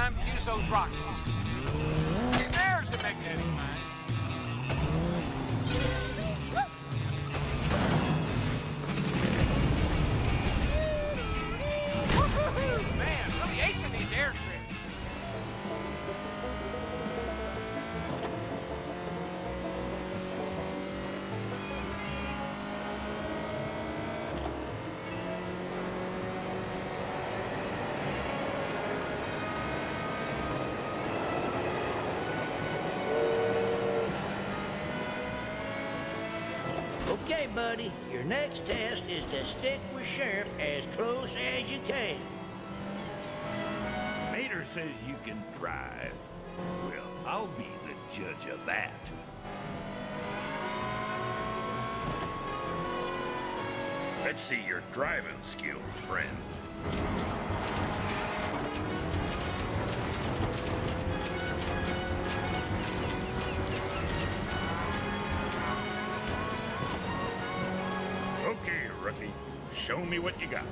time to use those rockets. There's the magnetic mine. Okay, buddy, your next test is to stick with Sheriff as close as you can. Mater says you can drive. Well, I'll be the judge of that. Let's see your driving skills, friend. Okay, rookie. Show me what you got.